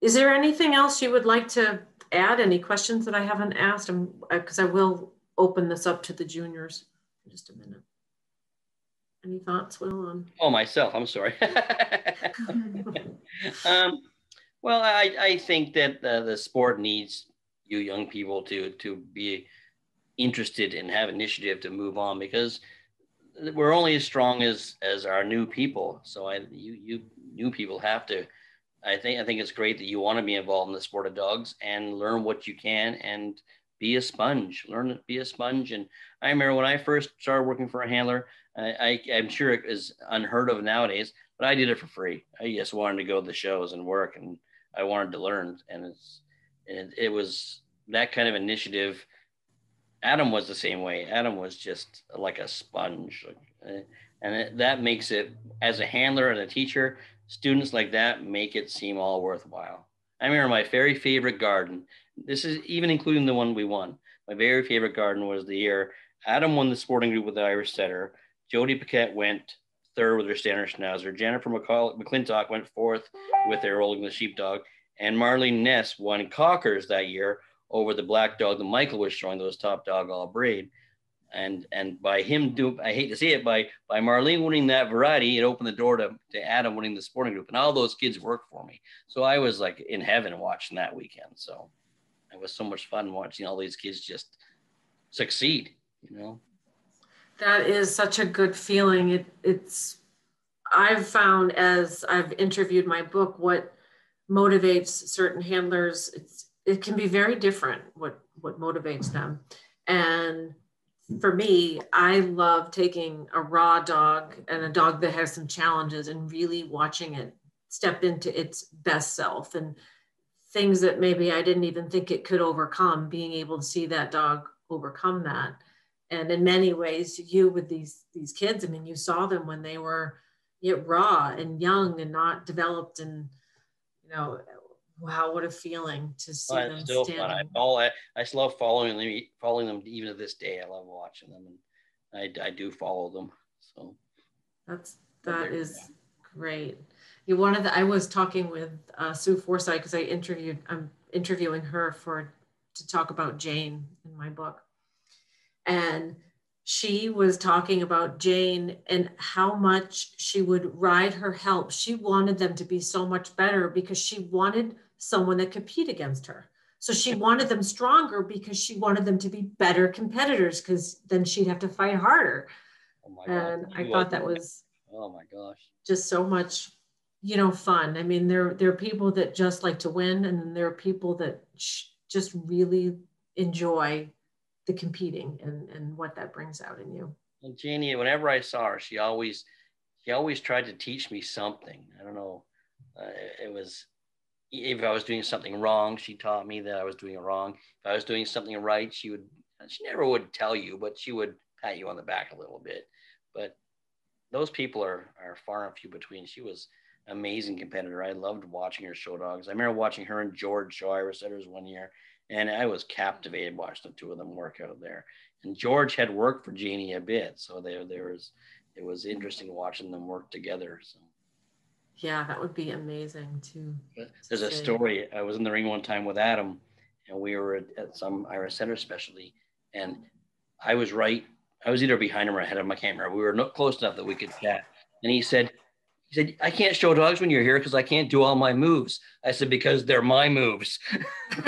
is there anything else you would like to add? Any questions that I haven't asked? Because I will open this up to the juniors in just a minute. Any thoughts, Will? On oh, myself. I'm sorry. um, well, I, I think that uh, the sport needs you young people to to be interested and have initiative to move on because we're only as strong as as our new people. So I you you new people have to. I think I think it's great that you want to be involved in the sport of dogs and learn what you can and be a sponge. Learn to be a sponge. And I remember when I first started working for a handler, I, I am sure it is unheard of nowadays, but I did it for free. I just wanted to go to the shows and work, and I wanted to learn. And it's and it was that kind of initiative Adam was the same way. Adam was just like a sponge. And that makes it, as a handler and a teacher, students like that make it seem all worthwhile. I remember my very favorite garden. This is even including the one we won. My very favorite garden was the year Adam won the sporting group with the Irish setter. Jody Paquette went third with her standard schnauzer. Jennifer McCall- McClintock went fourth with their Old English sheepdog. And Marlene Ness won Cockers that year over the black dog that Michael was showing those top dog all breed. And and by him do I hate to see it by by Marlene winning that variety, it opened the door to, to Adam winning the sporting group. And all those kids worked for me. So I was like in heaven watching that weekend. So it was so much fun watching all these kids just succeed, you know. That is such a good feeling. It it's I've found as I've interviewed my book what motivates certain handlers. It's it can be very different what what motivates them and for me i love taking a raw dog and a dog that has some challenges and really watching it step into its best self and things that maybe i didn't even think it could overcome being able to see that dog overcome that. And in many ways you with these these kids i mean you saw them when they were yet raw and young and not developed and you know Wow, what a feeling to see oh, them still fun. I, all, I, I still love following them, following them even to this day. I love watching them, and I, I do follow them. So that's that is great. You wanted I was talking with uh, Sue Forsyth because I interviewed. I'm interviewing her for to talk about Jane in my book, and she was talking about Jane and how much she would ride her help. She wanted them to be so much better because she wanted someone that compete against her. So she wanted them stronger because she wanted them to be better competitors because then she'd have to fight harder. Oh and I thought that was oh my gosh, just so much, you know, fun. I mean, there there are people that just like to win, and then there are people that just really enjoy the competing and and what that brings out in you. And Janie, whenever I saw her, she always she always tried to teach me something. I don't know. Uh, it was if I was doing something wrong, she taught me that I was doing it wrong. If I was doing something right, she would, she never would tell you, but she would pat you on the back a little bit. But those people are, are far and few between. She was amazing competitor. I loved watching her show dogs. I remember watching her and George show Irish setters one year, and I was captivated watching the two of them work out there. And George had worked for Janie a bit, so there there was it was interesting watching them work together. So. Yeah, that would be amazing too. There's a story. I was in the ring one time with Adam, and we were at, at some Irish Setter specialty, and I was right. I was either behind him or ahead of him. I can't remember. We were not close enough that we could chat. And he said, he said, I can't show dogs when you're here because I can't do all my moves. I said, because they're my moves.